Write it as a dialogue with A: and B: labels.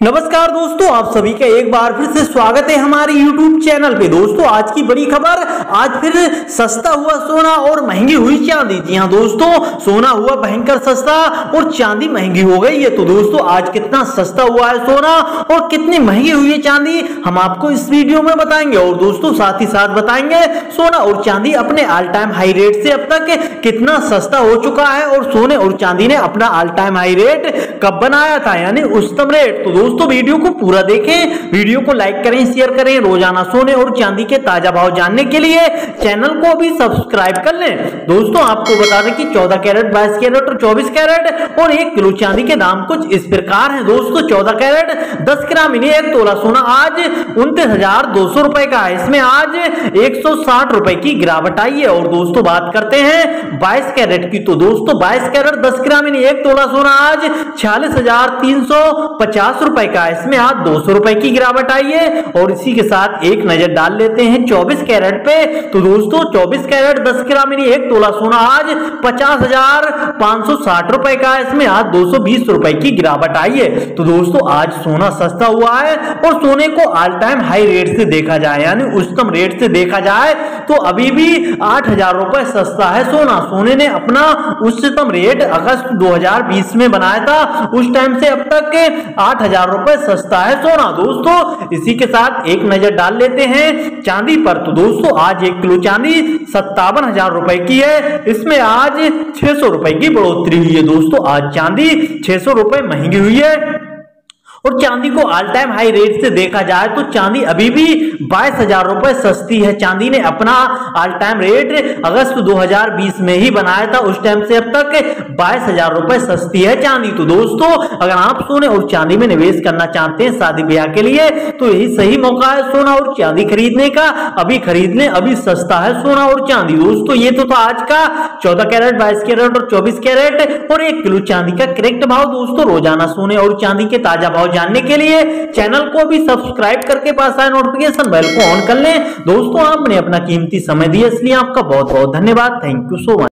A: नमस्कार दोस्तों, आप सभी का एक बार फिर से स्वागत है हमारे YouTube चैनल पे। दोस्तों, आज की बड़ी खबर, आज फिर सस्ता हुआ सोना और महँगी हुई चांदी। जी हाँ दोस्तों, सोना हुआ भयंकर सस्ता और चांदी महँगी हो गई है। तो दोस्तों, आज कितना सस्ता हुआ है सोना और कितनी महँगी हुई है चांदी, हम आपको इस वीडियो में बताएँगे। और दोस्तों, साथ ही साथ बताएँगे, सोना और चांदी अपने ऑल टाइम हाई रेट से अब तक कितना सस्ता हो चुका है और सोने और चांदी ने अपना ऑल टाइम हाई रेट कब बनाया था? यानी उच्चतम रेट तो दोस्तों, वीडियो को पूरा देखें, वीडियो को लाइक करें शेयर करें, रोज़ाना सोने और चांदी के ताज़ा भाव जानने के लिए चैनल को भी सब्सक्राइब कर लें। दोस्तों, आपको बता दें कि 14 कैरेट 22 कैरेट और 24 कैरेट और एक किलो चांदी के दाम कुछ इस प्रकार हैं। दोस्तों 14 कैरेट 10 ग्राम इन्हें एक तोला सोना आज उनतीस हज़ार दो सौ रुपए का है। इसमें आज एक सौ साठ रुपए की गिरावट आई है। और दोस्तों, बात करते हैं बाईस कैरेट की। तो दोस्तों, बाईस कैरेट, दस ग्राम इन्हें एक तोला सोना आज छियालीस हज़ार तीन सौ पचास रुपए का। इसमें आज दो सौ रुपए की गिरावट आई है और इसी के साथ एक नज़र डाल लेते हैं चौबीस कैरेट पे। तो दोस्तों, चौबीस कैरेट दस ग्राम यानी एक तोला सोना आज पचास हज़ार पाँच सौ साठ रुपए का। इसमें आज दो सौ बीस रुपए की गिरावट आई है। तो दोस्तों, आज सोना सस्ता हुआ है और सोने को ऑल टाइम हाई रेट से देखा जाए, यानी उच्चतम रेट से देखा जाए तो अभी भी आठ हज़ार रुपए सस्ता है सोना। सोने ने अपना उच्चतम रेट अगस्त 2020 में बनाया था। उस टाइम से अब तक आठ हज़ार रुपए सस्ता है सोना। दोस्तों, इसी के साथ एक नज़र डाल लेते हैं चांदी पर। तो दोस्तों, आज एक किलो चांदी सत्तावन हज़ार रुपए की है। इसमें आज छह सौ रुपए की बढ़ोतरी हुई है। दोस्तों, आज चांदी छह सौ रुपए महँगी हुई है। और चांदी को ऑल टाइम हाई रेट से देखा जाए तो चांदी अभी भी बाईस हज़ार रुपए सस्ती है। चांदी ने अपना ऑल टाइम रेट अगस्त 2020 में ही बनाया था। उस टाइम से अब तक बाईस हज़ार रुपए सस्ती है चांदी। तो दोस्तों, अगर आप सोने और चांदी में निवेश करना चाहते हैं शादी ब्याह के लिए तो यही सही मौका है सोना और चांदी खरीदने का। अभी खरीद लें अभी सस्ता है सोना और चांदी। दोस्तों, ये तो था आज का चौदह कैरेट, बाईस कैरेट और चौबीस कैरेट और एक किलो चांदी का करेक्ट भाव। दोस्तों, रोज़ाना सोने और चांदी के ताज़ा भाव जानने के लिए चैनल को भी सब्सक्राइब करके पास आए नोटिफिकेशन बेल को ऑन कर लें। दोस्तों, आपने अपना कीमती समय दिया, इसलिए आपका बहुत बहुत धन्यवाद। Thank you so much